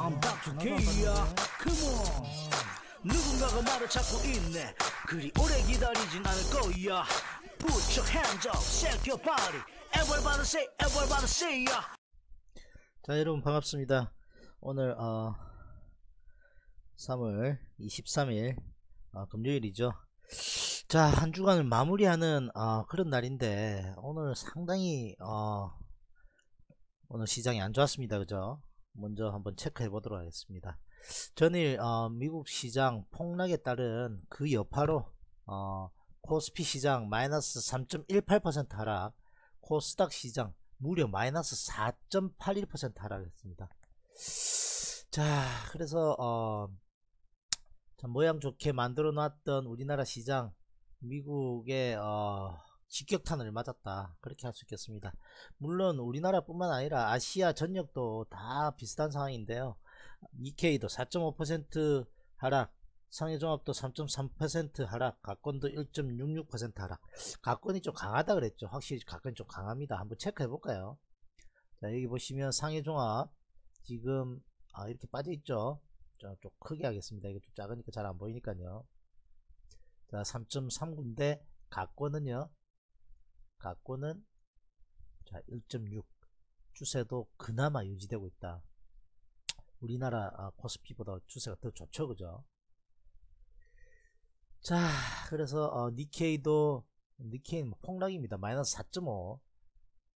I'm back to K야 Come on. 누군가가 말을 찾고 있네. 그리 오래 기다리진 않을 거야. Put your hands up, shake your body. Everybody say, everybody say ya 자 여러분 반갑습니다. 오늘 어 3월 23일 어, 금요일이죠. 자 한 주간을 마무리하는 어, 그런 날인데 오늘 상당히 어, 오늘 시장이 안 좋았습니다. 그죠 먼저 한번 체크해 보도록 하겠습니다. 전일 어, 미국 시장 폭락에 따른 그 여파로 어, 코스피 시장 마이너스 3.18% 하락 코스닥 시장 무려 마이너스 4.81% 하락했습니다. 자 그래서 어, 참 모양 좋게 만들어 놨던 우리나라 시장 미국의 어, 직격탄을 맞았다. 그렇게 할 수 있겠습니다. 물론 우리나라 뿐만 아니라 아시아 전역도 다 비슷한 상황인데요. 니케이도 4.5% 하락 상해종합도 3.3% 하락 가권도 1.66% 하락. 가권이 좀 강하다 그랬죠. 확실히 가권이 좀 강합니다. 한번 체크해 볼까요? 자 여기 보시면 상해종합 지금 아 이렇게 빠져 있죠? 좀 크게 하겠습니다. 이게 좀 작으니까 잘 안 보이니까요. 자 3.39인데 가권은요 가권은 자1.6 추세도 그나마 유지되고 있다. 우리나라 아, 코스피보다 추세가 더 좋죠 그죠? 자 그래서 어, 니케이도 니케이는 뭐 폭락입니다. 마이너스 4.5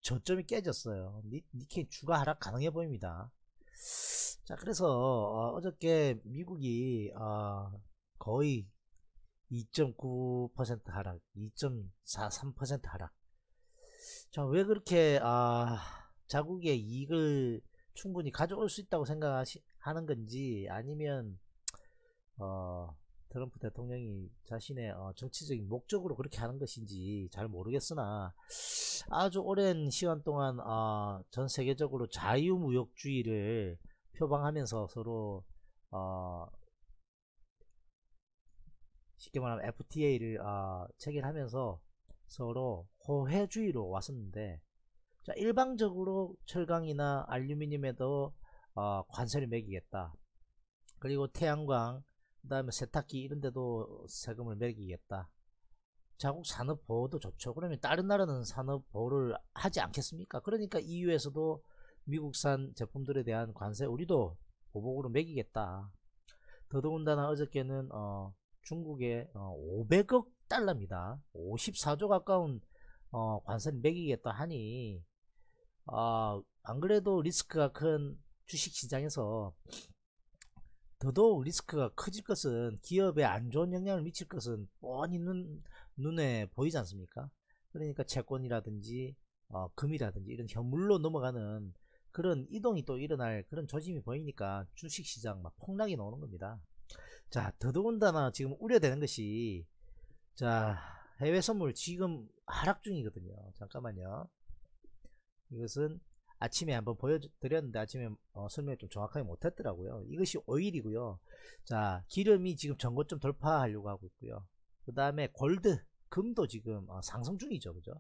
저점이 깨졌어요. 니, 니케이 추가 하락 가능해 보입니다. 자 그래서 어, 저께 미국이 어, 거의 2.9% 하락 2.43% 하락 자 왜 그렇게 아, 자국의 이익을 충분히 가져올 수 있다고 생각하는 건지 아니면 어, 트럼프 대통령이 자신의 어, 정치적인 목적으로 그렇게 하는 것인지 잘 모르겠으나 아주 오랜 시간 동안 어, 전 세계적으로 자유무역주의를 표방하면서 서로 어, 쉽게 말하면 FTA를 어, 체결하면서 서로 호혜주의로 왔었는데 자, 일방적으로 철강이나 알루미늄에도 어, 관세를 매기겠다. 그리고 태양광, 그 다음에 세탁기 이런 데도 세금을 매기겠다. 자국 산업 보호도 좋죠. 그러면 다른 나라는 산업 보호를 하지 않겠습니까? 그러니까 EU에서도 미국산 제품들에 대한 관세 우리도 보복으로 매기겠다. 더더군다나 어저께는 어, 중국의 어, 500억 달러입니다. 54조 가까운 어, 관세를 매기겠다 하니 어, 안 그래도 리스크가 큰 주식시장에서 더더욱 리스크가 커질 것은 기업에 안 좋은 영향을 미칠 것은 뻔히 눈, 눈에 보이지 않습니까? 그러니까 채권이라든지 어, 금이라든지 이런 현물로 넘어가는 그런 이동이 또 일어날 그런 조짐이 보이니까 주식시장 막 폭락이 나오는 겁니다. 자 더더군다나 지금 우려되는 것이 자 해외 선물 지금 하락 중이거든요. 잠깐만요. 이것은 아침에 한번 보여드렸는데 아침에 어, 설명을 좀 정확하게 못했더라고요. 이것이 오일이고요. 자 기름이 지금 전고점 돌파하려고 하고 있고요. 그 다음에 골드 금도 지금 어, 상승 중이죠. 그죠?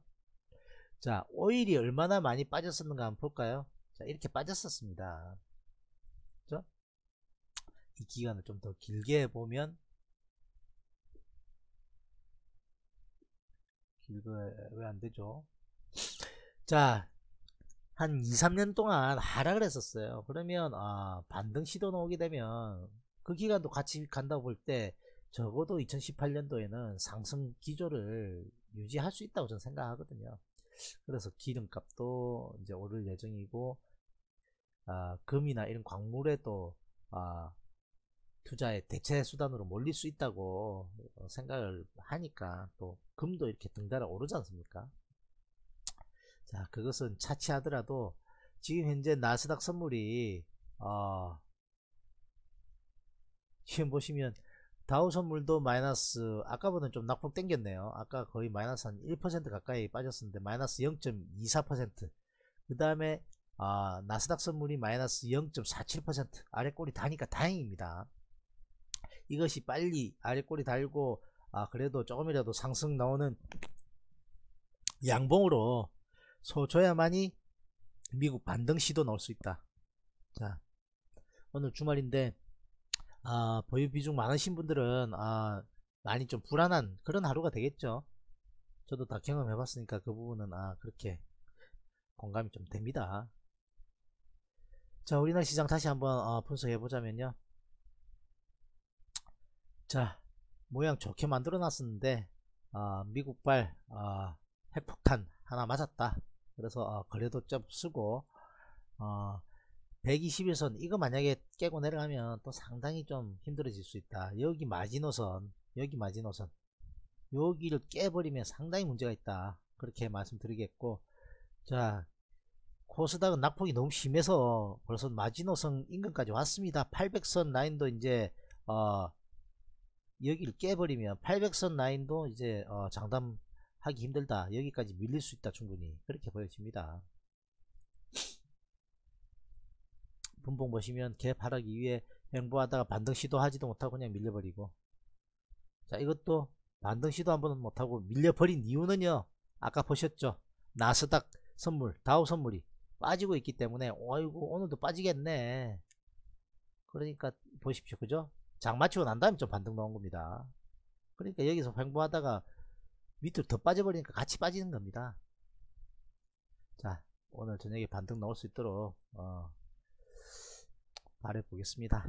자 오일이 얼마나 많이 빠졌었는가 한번 볼까요? 자 이렇게 빠졌었습니다. 그죠? 이 기간을 좀 더 길게 보면 길게 왜 안 되죠? 자, 한 2, 3년 동안 하락을 했었어요. 그러면 아, 반등 시도 나오게 되면 그 기간도 같이 간다고 볼 때 적어도 2018년도에는 상승 기조를 유지할 수 있다고 저는 생각하거든요. 그래서 기름값도 이제 오를 예정이고 아, 금이나 이런 광물에도 아, 투자의 대체 수단으로 몰릴 수 있다고 생각을 하니까 또 금도 이렇게 등달아 오르지 않습니까? 자 그것은 차치하더라도 지금 현재 나스닥 선물이 어, 지금 보시면 다우 선물도 마이너스 아까보다는 좀 낙폭 땡겼네요. 아까 거의 마이너스 한 1% 가까이 빠졌었는데 마이너스 0.24%그 다음에 아, 나스닥 선물이 마이너스 0.47% 아래 꼬리 다니까 다행입니다 이것이 빨리 아래 꼬리 달고 아 그래도 조금이라도 상승 나오는 양봉으로 소 줘야만이 미국 반등 시도 나올 수 있다. 자, 오늘 주말인데 아, 보유 비중 많으신 분들은 아, 많이 좀 불안한 그런 하루가 되겠죠. 저도 다 경험해 봤으니까 그 부분은 아, 그렇게 공감이 좀 됩니다. 자, 우리나라 시장 다시 한번 어, 분석해 보자면요. 자, 모양 좋게 만들어 놨었는데 어, 미국발 어, 핵폭탄 하나 맞았다. 그래서 어, 거래도 좀 쓰고 어, 121선 이거 만약에 깨고 내려가면 또 상당히 좀 힘들어질 수 있다. 여기 마지노선 여기 마지노선 여기를 깨버리면 상당히 문제가 있다. 그렇게 말씀드리겠고 자 코스닥은 낙폭이 너무 심해서 벌써 마지노선 인근까지 왔습니다. 800선 라인도 이제 어, 여기를 깨버리면 800선 라인도 이제 어, 장담하기 힘들다. 여기까지 밀릴 수 있다 충분히. 그렇게 보여집니다. 분봉 보시면 개파하기 위해 행보하다가 반등 시도하지도 못하고 그냥 밀려버리고. 자 이것도 반등 시도 한번 못하고 밀려버린 이유는요 아까 보셨죠? 나스닥 선물 다우 선물이 빠지고 있기 때문에 어이구 오늘도 빠지겠네. 그러니까 보십시오. 그죠 장 마치고 난 다음에 좀 반등 나온 겁니다. 그러니까 여기서 횡보하다가 밑으로 더 빠져버리니까 같이 빠지는 겁니다. 자 오늘 저녁에 반등 나올 수 있도록 어, 바래보겠습니다.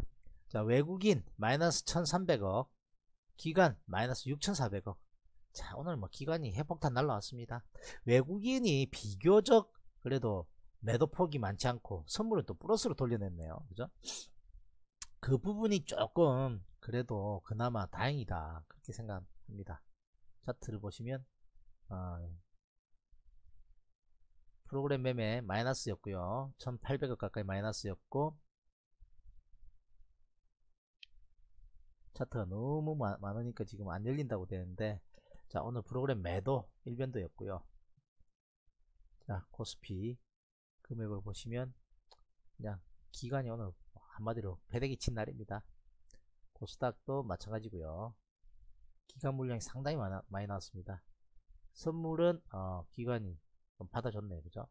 자 외국인 마이너스 1300억 기관 마이너스 6400억. 자 오늘 뭐 기관이 해폭탄 날라왔습니다. 외국인이 비교적 그래도 매도폭이 많지 않고 선물을 또 플러스로 돌려냈네요. 그죠 그 부분이 조금 그래도 그나마 다행이다. 그렇게 생각합니다. 차트를 보시면 어, 프로그램 매매 마이너스였고요. 1800억 가까이 마이너스였고 차트가 너무 마, 많으니까 지금 안 열린다고 되는데 자 오늘 프로그램 매도 1변도였고요. 자 코스피 금액을 보시면 그냥 기간이 오늘 한마디로 배대기 친 날입니다. 코스닥도 마찬가지고요. 기간 물량이 상당히 많아, 많이 나왔습니다. 선물은 어, 기관이 좀 받아줬네요. 그죠?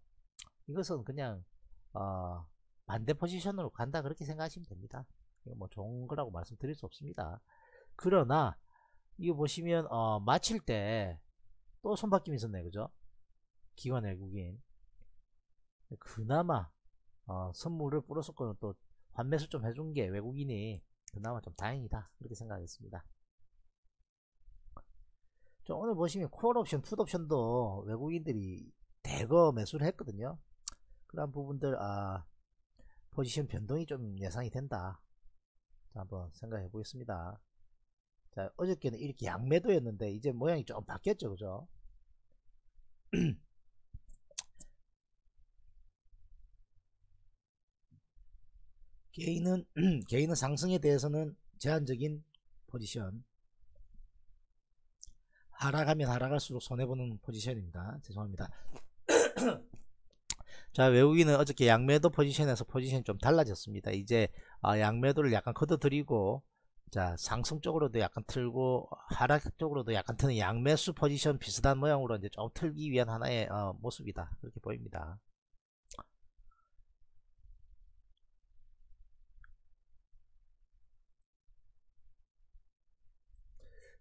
이것은 그냥 어, 반대 포지션으로 간다 그렇게 생각하시면 됩니다. 이거 뭐 좋은 거라고 말씀드릴 수 없습니다. 그러나 이거 보시면 어, 마칠 때 또 손바뀜이 있었네 그죠? 기관 외국인. 그나마 어, 선물을 뿌렸었거든 또 환매수 좀 해준 게 외국인이 그나마 좀 다행이다 그렇게 생각하겠습니다. 저 오늘 보시면 콜 옵션, 풋 옵션도 외국인들이 대거 매수를 했거든요. 그런 부분들 아 포지션 변동이 좀 예상이 된다. 자, 한번 생각해 보겠습니다. 자, 어저께는 이렇게 양매도였는데 이제 모양이 좀 바뀌었죠. 그죠? 개인은 개인은 상승에 대해서는 제한적인 포지션 하락하면 하락할수록 손해보는 포지션입니다. 죄송합니다. 자 외국인은 어저께 양매도 포지션에서 포지션이 좀 달라졌습니다. 이제 어, 양매도를 약간 걷어들이고 자 상승 쪽으로도 약간 틀고 하락 쪽으로도 약간 트는 양매수 포지션 비슷한 모양으로 이제 좀 틀기 위한 하나의 어, 모습이다 그렇게 보입니다.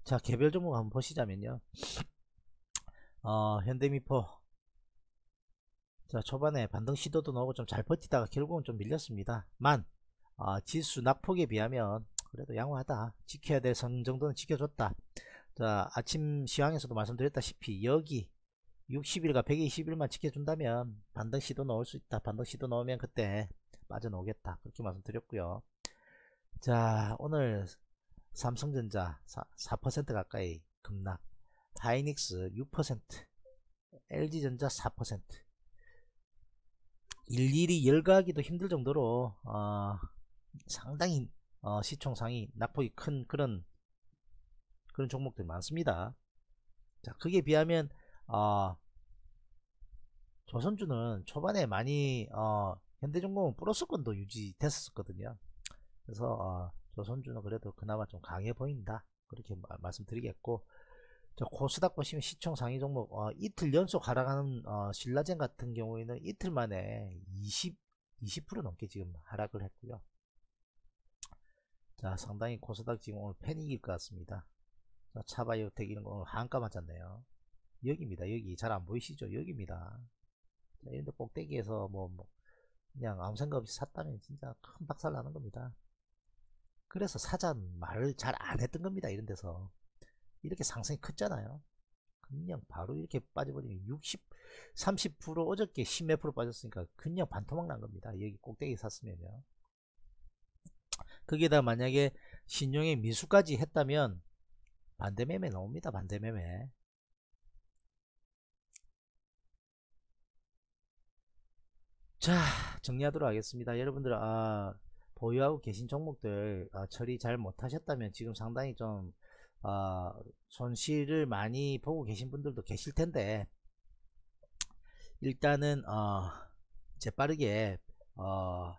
자 개별 종목 한번 보시자면요. 어, 현대미포. 자 초반에 반등 시도도 나오고 좀 잘 버티다가 결국은 좀 밀렸습니다. 만 어, 지수 낙폭에 비하면 그래도 양호하다. 지켜야 될 선 정도는 지켜줬다. 자 아침 시황에서도 말씀드렸다시피 여기 60일과 120일만 지켜준다면 반등 시도 나올 수 있다. 반등 시도 나오면 그때 빠져나오겠다. 그렇게 말씀드렸고요. 자 오늘 삼성전자 4%, 4% 가까이 급락 하이닉스 6% LG전자 4% 일일이 열가하기도 힘들 정도로 어, 상당히 어, 시총상이 낙폭이 큰 그런 그런 종목들이 많습니다. 자, 그게 비하면 어, 조선주는 초반에 많이 어, 현대중공은 플러스권도 유지됐었거든요. 그래서 어, 조선주는 그래도 그나마 좀 강해 보인다. 그렇게 마, 말씀드리겠고 저 코스닥 보시면 시총 상위 종목 어, 이틀 연속 하락하는 어, 신라젠 같은 경우에는 이틀 만에 20 20% 넘게 지금 하락을 했고요. 자, 상당히 코스닥 지금 오늘 패닉일 것 같습니다. 자, 차바이오텍 이런 거 오늘 한가 맞았네요. 여기입니다. 여기 잘 안 보이시죠? 여기입니다. 자, 이런데 꼭대기에서 뭐, 뭐 그냥 아무 생각 없이 샀다면 진짜 큰 박살 나는 겁니다. 그래서 사전 말을 잘 안 했던 겁니다. 이런 데서 이렇게 상승이 컸잖아요. 그냥 바로 이렇게 빠져버리면 60, 30% 어저께 10몇 프로 빠졌으니까 그냥 반토막 난 겁니다. 여기 꼭대기 샀으면요. 거기에다 만약에 신용의 미수까지 했다면 반대매매 나옵니다. 반대매매. 자 정리하도록 하겠습니다. 여러분들 아, 보유하고 계신 종목들 아, 처리 잘 못하셨다면 지금 상당히 좀 아, 손실을 많이 보고 계신 분들도 계실 텐데 일단은 어, 재빠르게 어,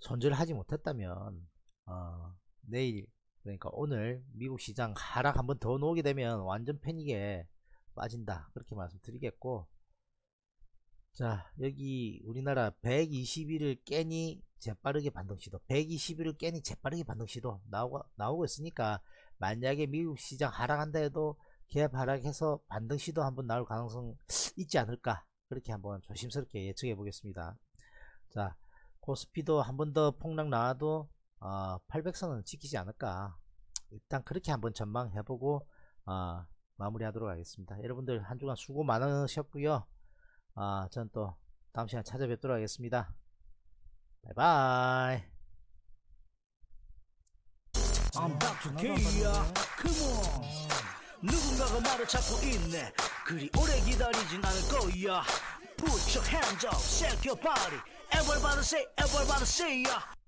손절을 하지 못했다면 어, 내일 그러니까 오늘 미국 시장 하락 한번 더 놓게 되면 완전 패닉에 빠진다. 그렇게 말씀드리겠고 자 여기 우리나라 120일을 깨니 재빠르게 반등 시도 120일을 깨니 재빠르게 반등 시도 나오고, 나오고 있으니까 만약에 미국 시장 하락한다 해도 갭 하락해서 반등 시도 한번 나올 가능성 있지 않을까? 그렇게 한번 조심스럽게 예측해 보겠습니다. 자 코스피도 한 번 더 폭락 나와도 어, 800선은 지키지 않을까? 일단 그렇게 한번 전망해 보고 어, 마무리 하도록 하겠습니다. 여러분들 한 주간 수고 많으셨고요. 아, 전또 다음 시간 찾아뵙도록 하겠습니다. 바이바이. I'm Dr. K야 Come on 누군가가 나를 찾고 있네 그리 오래 기다리진 않을 거야 Put your hands up, shake your body Everybody say, everybody say yeah